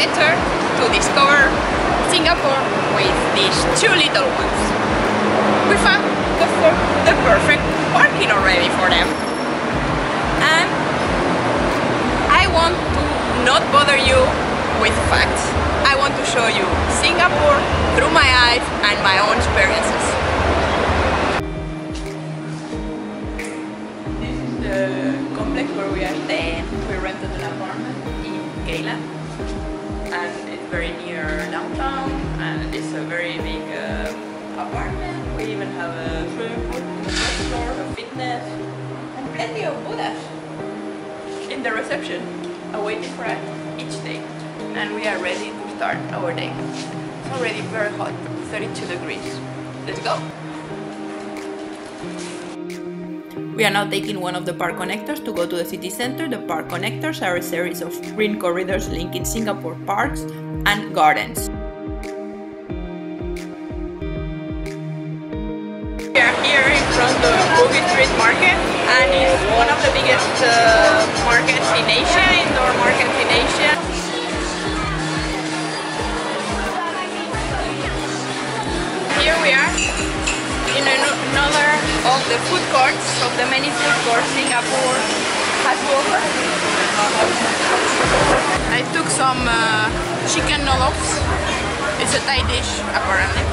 better to discover Singapore with these two little ones. We found the, the perfect parking already for them. And I want to not bother you with facts. I want to show you Singapore through my eyes and my own experiences. This is the complex where we are staying. We rented an apartment in Geylang and it's very near downtown and it's a very big uh, apartment. We even have a swimming pool, a first a fitness and plenty of Buddhas in the reception awaiting for us each day and we are ready to start our day. It's already very hot, 32 degrees. Let's go! We are now taking one of the park connectors to go to the city center. The park connectors are a series of green corridors linking Singapore parks and gardens. We are here in front of Bugis Street Market and it's one of the biggest uh, markets in Asia, indoor markets in Asia. Here we are of the food courts, of the many food courts Singapore has to offer. I took some uh, chicken noodles. It's a Thai dish apparently.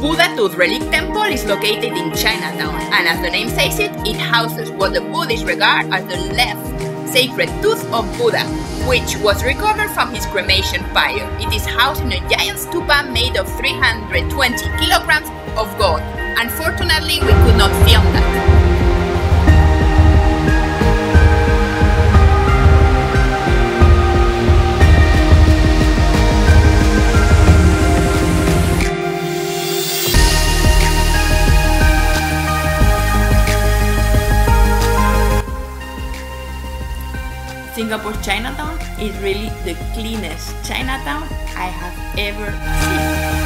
Buddha Tooth Relic Temple is located in Chinatown, and as the name says it, it houses what the Buddhists regard as the left sacred tooth of Buddha, which was recovered from his cremation pyre. It is housed in a giant stupa made of 320 kilograms of gold. Unfortunately, we could not film that. Singapore Chinatown is really the cleanest Chinatown I have ever seen.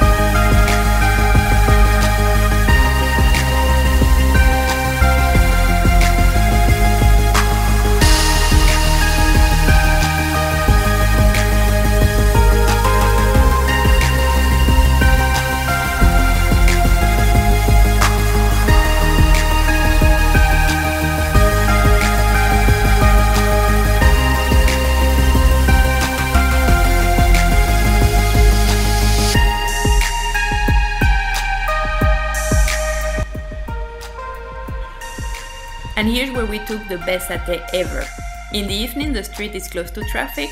And here's where we took the best satay ever. In the evening, the street is closed to traffic,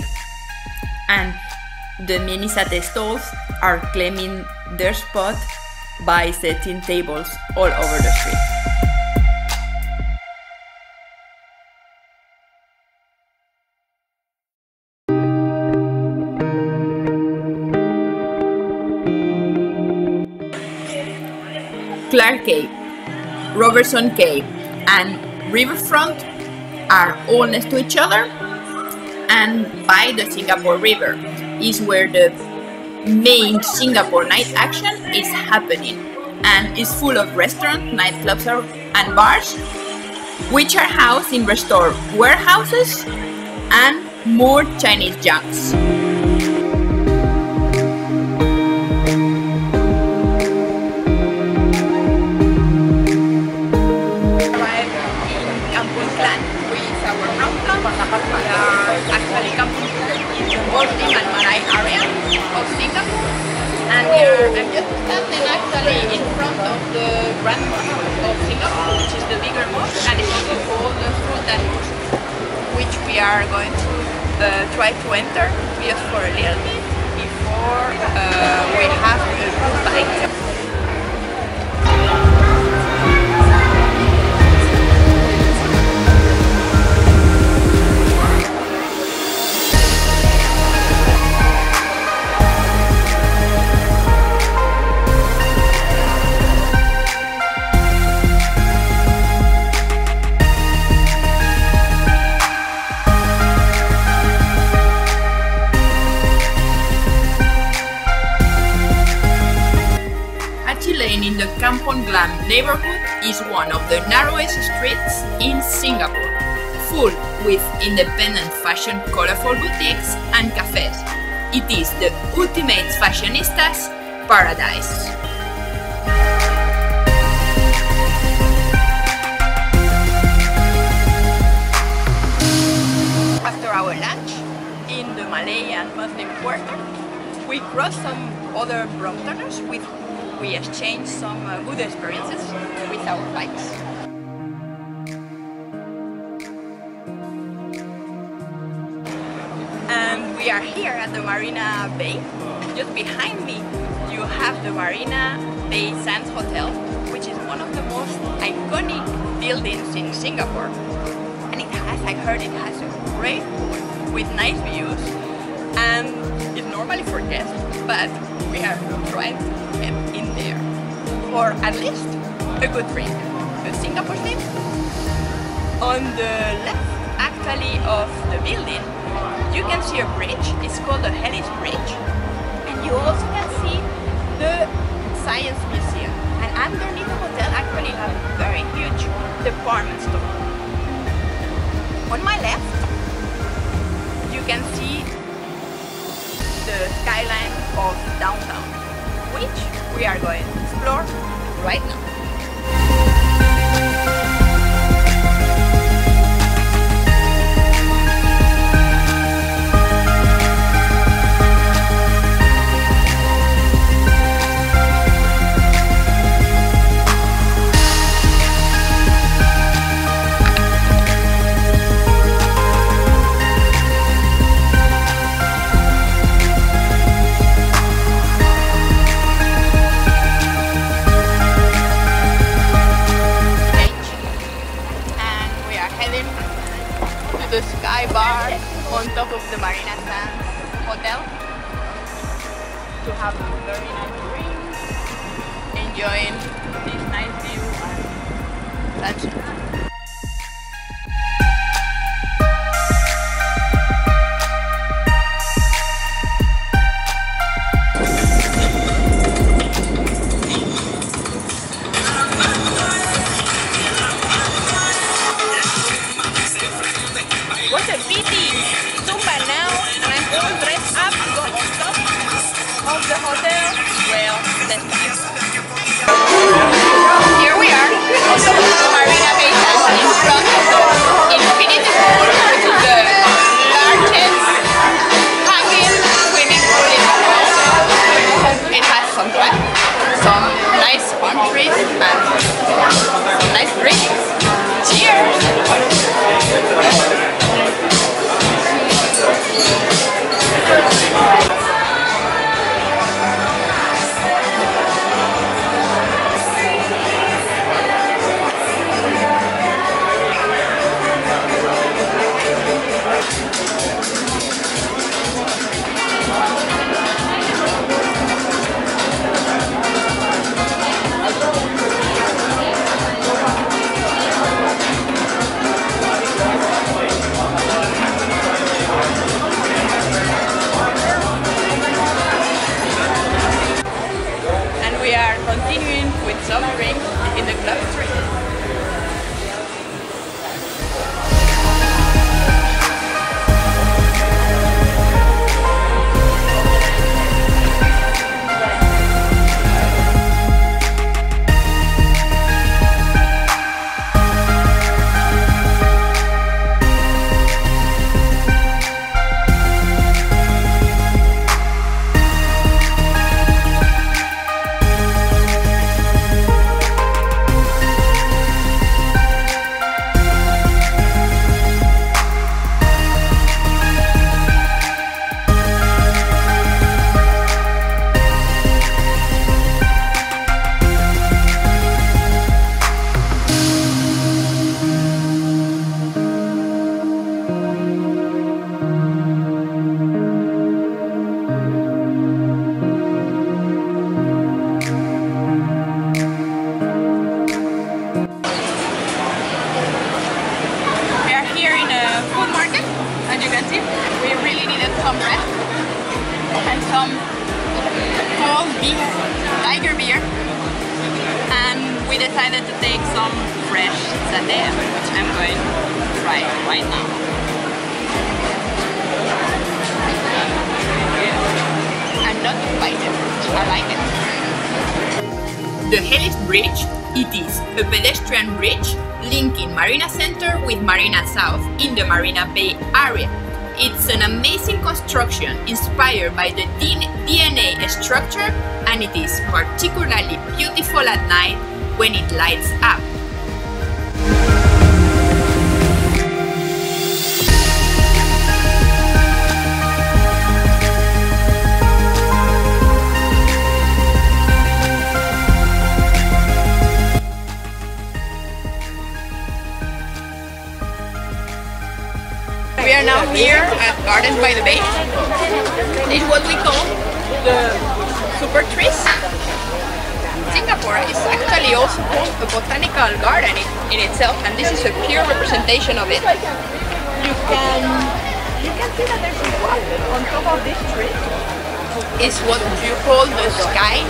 and the mini satay stalls are claiming their spot by setting tables all over the street. Clarke Robertson Quay, and Riverfront are all next to each other and by the Singapore River is where the main Singapore night action is happening and is full of restaurants, nightclubs and bars which are housed in restored warehouses and more Chinese junks. Grand Mosque of Singapore, and we are just standing actually in front of the Grand Mosque, which is the bigger mosque, and it's also called the Sultan Mosque, which we are going to uh, try to enter. Just for a little bit in the Kampong Glam neighborhood is one of the narrowest streets in Singapore, full with independent fashion colorful boutiques and cafes. It is the ultimate fashionistas paradise. After our lunch in the Malay and Muslim quarter, we crossed some other Bromptoners with we exchanged some uh, good experiences with our bikes. And we are here at the Marina Bay. Just behind me you have the Marina Bay Sands Hotel, which is one of the most iconic buildings in Singapore. And it has, I heard it has a great pool with nice views and it's normally for guests, but we trying to in there for at least a good drink, The Singapore Sling. On the left, actually, of the building, you can see a bridge. It's called the Helix Bridge, and you also can see the Science Museum. And underneath the hotel, actually, have a very huge department store. On my left, you can see skyline of downtown, which we are going to explore right now. On top of the Marina Sands Hotel to have a very nice drink, enjoying this nice view and sunshine. continuing with soft drinks in the club street. See. We really needed some bread and some cold beef, tiger beer. And we decided to take some fresh satay, which I'm going to try right now. I'm not spicy, I like it. The Helix Bridge, it is a pedestrian bridge linking Marina Center with Marina South in the Marina Bay area. It's an amazing construction inspired by the DNA structure and it is particularly beautiful at night when it lights up. Are now here at Gardens by the Bay. It's what we call the super trees. Singapore is actually also a botanical garden in, itself, and this is a pure representation of it. You can you can see that there's a on top of this tree. It's what you call the sky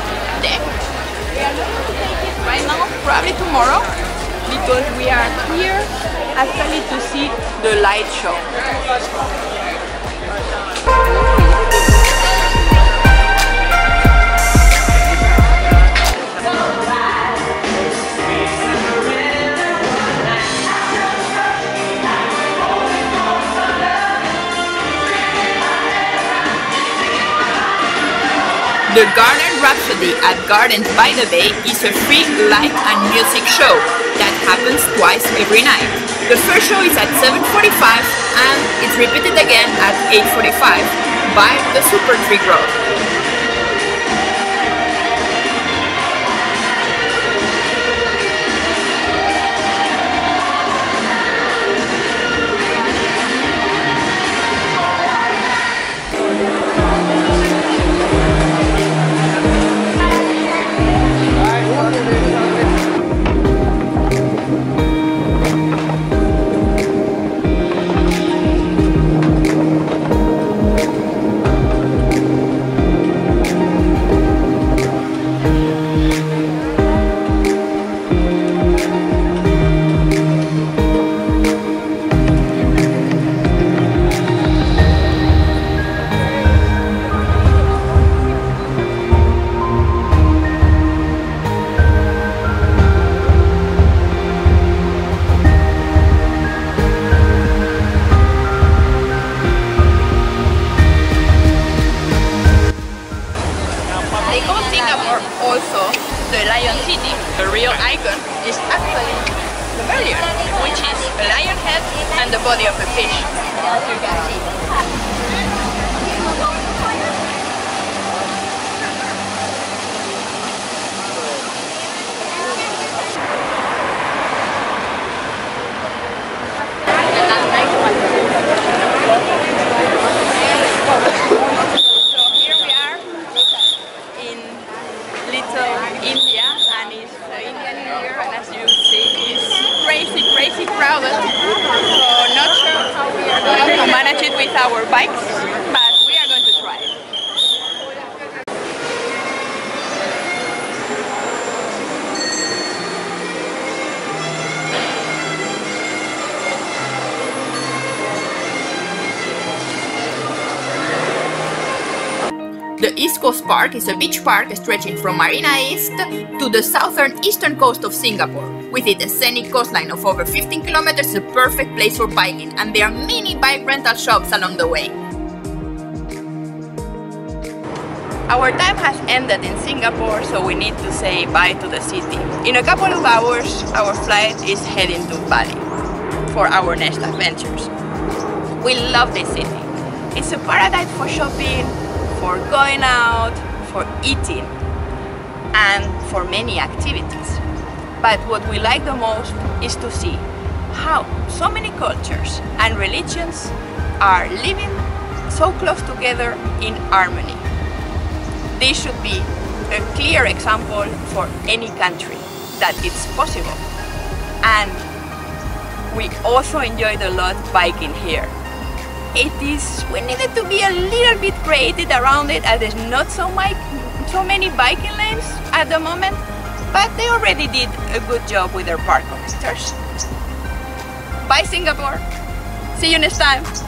deck. We are going to take it right now, probably tomorrow, because we are here actually to see the light show. The Garden Rhapsody at Gardens by the Bay is a free light and music show that happens twice every night. The first show is at 7.45 and it's repeated again at 8.45 by the Super Tree Grove. The real icon is actually the Merlion, which is a lion head and the body of a fish, as you can see. So here we are in Little India and it's the Indian New Year and as you see it's crazy, crazy crowded. So not sure how we are going to manage it with our bikes, Coast Park is a beach park stretching from Marina East to the southern eastern coast of Singapore. With its scenic coastline of over 15 kilometers, it's a perfect place for biking, and there are many bike rental shops along the way. Our time has ended in Singapore, so we need to say bye to the city. In a couple of hours, our flight is heading to Bali for our next adventures. We love this city. It's a paradise for shopping, for going out, for eating, and for many activities. But what we like the most is to see how so many cultures and religions are living so close together in harmony. This should be a clear example for any country that it's possible. And we also enjoyed a lot biking here. It is, we needed to be a little bit creative around it as there's not so, so many biking lanes at the moment, but they already did a good job with their park officers. Bye Singapore! See you next time!